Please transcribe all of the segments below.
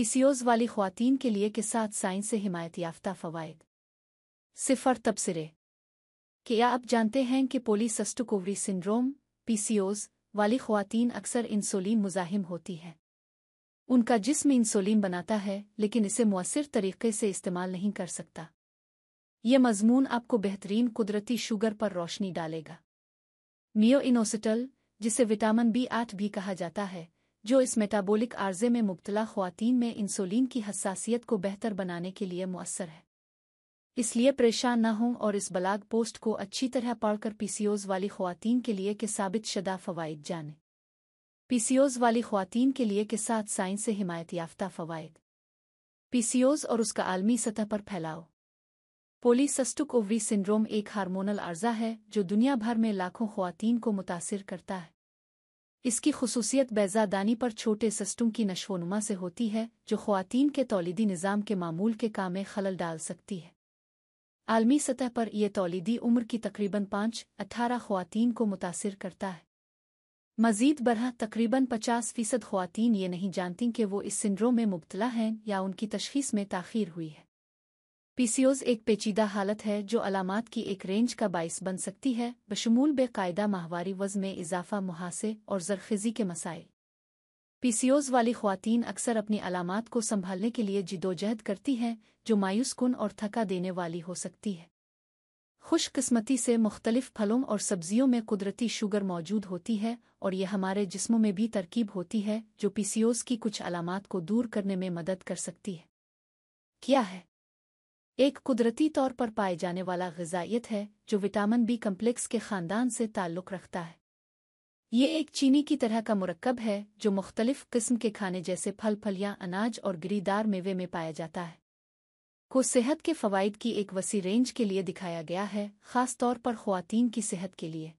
PCOS वाली खुवातीन के लिए के साथ साइंस से हिमायत याफ्ता फ़वाद सिफर तबसरे। क्या आप जानते हैं कि पोलीसस्टुक ओवरी सिंड्रोम पीसीओज वाली खुवातीन अक्सर इंसोलिन मुजाहिम होती हैं। उनका जिस्म इंसोलिन बनाता है, लेकिन इसे मौसर तरीके से इस्तेमाल नहीं कर सकता। यह मजमून आपको बेहतरीन कुदरती शुगर पर रोशनी डालेगा। मियो इनोसिटल जिसे विटामिन बी आठ भी कहा जाता है जो इस मेटाबॉलिक आर्जे में मुबतला खुवान में इंसुलिन की हसासियत को बेहतर बनाने के लिए मौसर है। इसलिए परेशान न हों और इस बलाग पोस्ट को अच्छी तरह पढ़कर पीसीओज वाली खुवातीन के लिए के साबित शदा फ़वाद जाने। पीसीओज वाली खुवातीन के लिए के साथ साइंस से हिमायत याफ्ता फ़वाद पीसीओज और उसका आलमी सतह पर फैलाओ पोलीसस्टुक ओवरी सिंड्रोम एक हार्मोनल अर्जा है जो दुनिया भर में लाखों खुवातीन को मुतासर करता है। इसकी खसूसियत बैजादानी पर छोटे सस्टों की नशोनुमा से होती है, जो खुवातीन के तोलीदी निज़ाम के मामूल के काम में खलल डाल सकती है। आलमी सतह पर यह तोलीदी उम्र की तकरीबन पाँच, अठारह खुवातीन को मुतासर करता है। मजीद बरह तकरीबन पचास फ़ीसद खुवातीन ये नहीं जानती कि वो इस सिंड्रोम में मुबतला हैं या उनकी तशखीस में ताखीर हुई है। पीसीओज एक पेचीदा हालत है जो अलामत की एक रेंज का बायस बन सकती है, बशमूल बेकायदा माहवारी वज़ में इजाफा मुहासे और जरखेज़ी के मसाइल। पीसीओज वाली खुवातीन अक्सर अपनी अलामत को संभालने के लिए जिदोजहद करती हैं, जो मायूस कुन और थका देने वाली हो सकती है। खुशकस्मती से मुख्तलिफ़ फलों और सब्जियों में कुदरती शुगर मौजूद होती है और यह हमारे जिस्मों में भी तरकीब होती है, जो पीसीओज की कुछ अलामत को दूर करने में मदद कर सकती है। क्या है? एक कुदरती तौर पर पाए जाने वाला गजाइत है, जो विटामिन बी कम्प्लेक्स के ख़ानदान से ताल्लुक़ रखता है। ये एक चीनी की तरह का मुरक्कब है, जो मुख्तलिफ़ किस्म के खाने जैसे फल फलियाँ अनाज और गिरीदार मेवे में पाया जाता है। को सेहत के फ़वाद की एक वसी रेंज के लिए दिखाया गया है, ख़ास तौर पर खुवातीन की सेहत के लिए।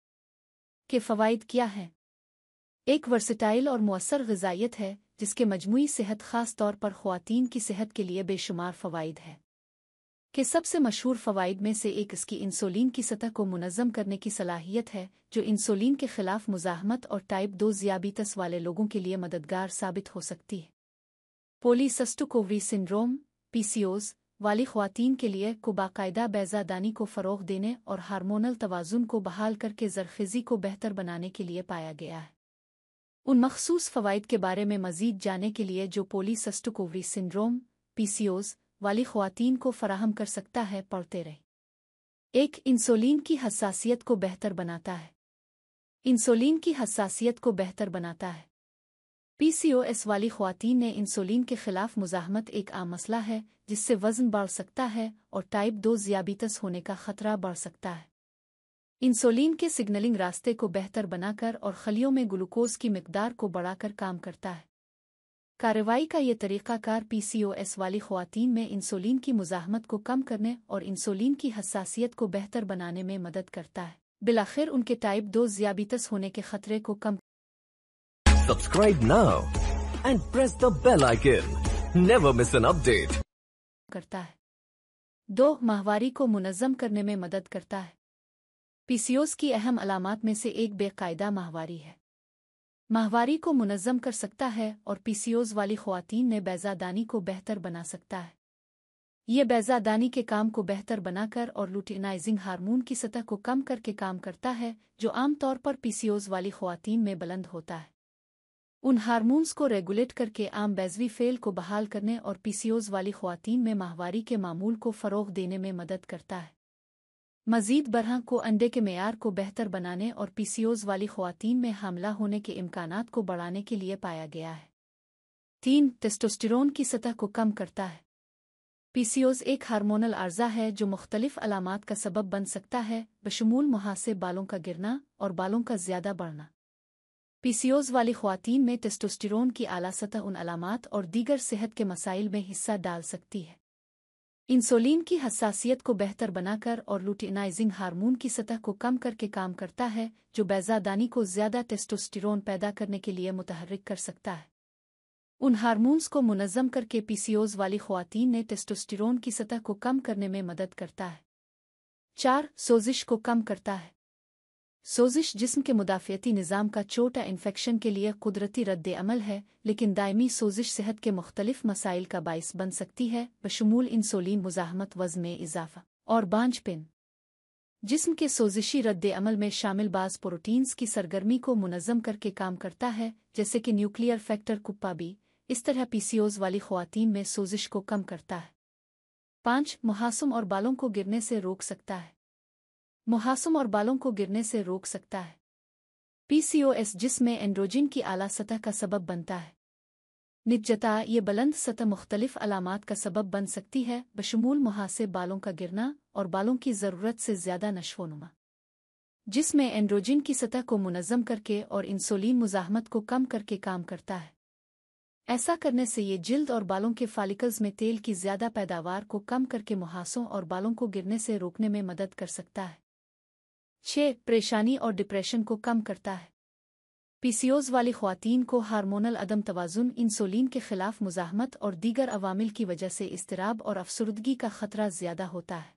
के फ़वाद क्या हैं? एक वर्सिटाइल और मौसर गजाइत है, जिसके मजमू सेहत ख़ास तौर पर खुवातीन की सेहत के लिए बेशुमार फ़वाद है। के सबसे मशहूर फ़वाद में से एक इसकी इंसोलिन की सतह को मुनज़म करने की सलाहियत है, जो इंसोलिन के ख़िलाफ़ मुजाहमत और टाइप दो ज़ियाबीतस वाले लोगों के लिए मददगार साबित हो सकती है। पोलीसस्टुक ओवरी सिंड्रोम, पीसीओज, वाली खुवातीन के लिए को बाकायदा बैजादानी को फ़रोग देने और हार्मोनल तोज़ुन को बहाल करके जरखेज़ी को बेहतर बनाने के लिए पाया गया है। उन मखसूस फ़वाद के बारे में मज़ीद जाने के लिए जो पोलीसस्टुक ओवरी सिंड्रोम, पीसीओज वाली खुवातीन को फराहम कर सकता है, पढ़ते रहे। एक इंसोलिन की हसासियत को बेहतर बनाता है। इंसोलिन की हसासियत को बेहतर बनाता है। पीसीओएस वाली खुवातीन ने इंसोलिन के खिलाफ मुजाहमत एक आम मसला है, जिससे वज़न बढ़ सकता है और टाइप दो जियाबीतस होने का खतरा बढ़ सकता है। इंसोलिन के सिग्नलिंग रास्ते को बेहतर बनाकर और खलियों में ग्लूकोज की मकदार को बढ़ाकर काम करता है। कार्रवाई का ये तरीक़ाकार पीसीओएस वाली खुवातीन में इंसोलिन की मुजाहमत को कम करने और इंसोलिन की हसासियत को बेहतर बनाने में मदद करता है बिलाखिर उनके टाइप दो जियाबीतस होने के खतरे को कम Subscribe now and press the bell icon. Never miss an update. करता है दो माहवारी को मुनज़म करने में मदद करता है पीसीओस की अहम अलामत में से एक बेकायदा माहवारी है माहवारी को मुनज़म कर सकता है और पीसीओज वाली खुवातीन ने बैजादानी को बेहतर बना सकता है। ये बैजादानी के काम को बेहतर बनाकर और लुटिनाइजिंग हार्मोन की सतह को कम करके काम करता है, जो आमतौर पर पीसीओज वाली खुवातीन में बुलंद होता है। उन हार्मोन्स को रेगुलेट करके आम बैजवी फेल को बहाल करने और पीसीओज वाली खुवातीन में माहवारी के मामूल को फ़रोग देने में मदद करता है। मजीद बरह को अंडे के मैार को बेहतर बनाने और पीसीओज वाली खुवातीन में हमला होने के इम्कान को बढ़ाने के लिए पाया गया है। तीन, टेस्टोस्टेरोन की सतह को कम करता है। पीसीओज एक हार्मोनल अर्जा है जो मुख्तलिफ़ अलामात का सबब बन सकता है, बशमूल मुहासे बालों का गिरना और बालों का ज़्यादा बढ़ना। पीसीओज वाली खुवातीन में टेस्टोस्टेरोन की आला सतह उन अलामत और दीगर सेहत के मसाइल में हिस्सा डाल सकती है। इंसोलिन की हसासियत को बेहतर बनाकर और लुटिनाइजिंग हार्मोन की सतह को कम करके काम करता है, जो बैजादानी को ज़्यादा टेस्टोस्टिरोन पैदा करने के लिए मुतहरिक कर सकता है। उन हार्मोन्स को मुनज़म करके पीसीओज वाली खुवान ने टेस्टोस्टिरोन की सतह को कम करने में मदद करता है। चार, सोजिश को कम करता है। सोजिश जिस्म के मुदाफ़ती निज़ाम का या इन्फेक्शन के लिए कुदरती रद्द अमल है, लेकिन दायमी सोजिश सेहत के मुख्तलिफ़ मसाइल का बायस बन सकती है, बशमूल इंसोलिन मुजाहमत वज़ में इजाफा और बांझ पिन। जिस्म के सोजिशी रद्द अमल में शामिल बाज प्रोटीन्स की सरगर्मी को मुनज़म करके काम करता है, जैसे कि न्यूक्लियर फैक्टर कुप्पा भी इस तरह पीसीओज वाली खुवातीन में सोजिश को कम करता है। पाँच, मुहासम और बालों को गिरने से रोक सकता है। मुहासम और बालों को गिरने से रोक सकता है। पीसीओएस, जिसमें एंड्रोजिन की आला सतह का सबब बनता है। निजता, ये बुलंद सतह मुख्तलिफ़ अलामात का सबब बन सकती है। बशमूल मुहासे बालों का गिरना और बालों की ज़रूरत से ज़्यादा नशोनुमा। जिसमें एंड्रोजिन की सतह को मुनज़म करके और इंसोलिन मुजाहमत को कम करके काम करता है। ऐसा करने से ये जिल्द और बालों के फालिकल्स में तेल की ज़्यादा पैदावार को कम करके मुहासों और बालों को गिरने से रोकने में मदद कर सकता है। छः परेशानी और डिप्रेशन को कम करता है। पीसीओज वाली खुवातीन को हार्मोनल अदम तवाजुन इंसोलिन के खिलाफ मुजाहमत और दीगर अवामिल की वजह से इसतराब और अफसरुदगी का खतरा ज़्यादा होता है।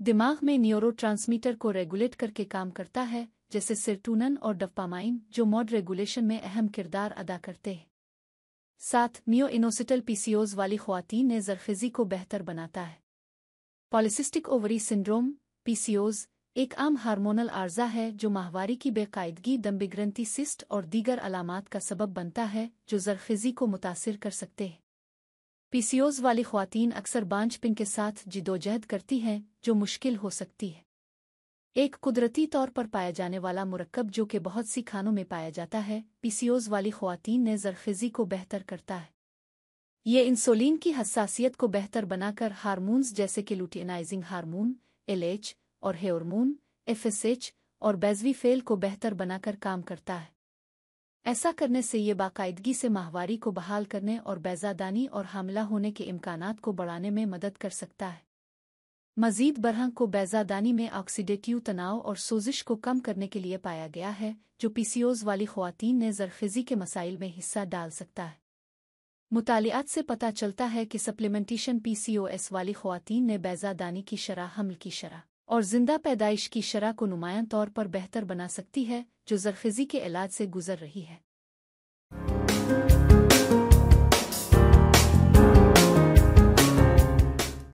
दिमाग में न्यूरो को रेगुलेट करके काम करता है, जैसे सिरटूनन और डफपामाइन जो मॉड रेगुलेशन में अहम किरदार अदा करते हैं। साथ मियो इनोसिटल पीसीओज वाली खुवातीन ने जरखेजी को बेहतर बनाता है। पॉलिसिस्टिक ओवरी सिंड्रोम पीसीओज एक आम हार्मोनल आर्जा है जो माहवारी की बेकायदगी दम्बिग्रंथी सिस्ट और दीगर अलामात का सबब बनता है, जो जरखेजी को मुतासर कर सकते हैं। पीसीओज वाली खुवातीन अक्सर बांझ पिन के साथ जिदोजहद करती हैं, जो मुश्किल हो सकती है। एक कुदरती तौर पर पाया जाने वाला मुरक्कब जो कि बहुत सी खानों में पाया जाता है पीसीओज वाली खुवातीन ने जरखेजी को बेहतर करता है। ये इंसोलिन की हसासियत को बेहतर बनाकर हार्मोन्स जैसे कि लुटियनाइजिंग हारमोन, एलएच और हेरमोन एफएसएच और बेजवी फेल को बेहतर बनाकर काम करता है। ऐसा करने से ये बाकायदगी से माहवारी को बहाल करने और बैजादानी और हमला होने के इम्कानात को बढ़ाने में मदद कर सकता है। मजीद बरहं को बैजादानी में ऑक्सीडेटिव तनाव और सोजिश को कम करने के लिए पाया गया है, जो पीसीओज वाली खुवातीन ने जरखेजी के मसाइल में हिस्सा डाल सकता है। मुतालियात से पता चलता है कि सप्लीमेंटेशन पीसीओएस वाली खुवातीन ने बैजादानी की शरह हमल की शरह। और ज़िंदा पैदाइश की शरह को नुमायां तौर पर बेहतर बना सकती है, जो जरखेजी के इलाज से गुजर रही है।